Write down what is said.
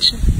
action.